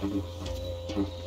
Thank hum, you. Hum.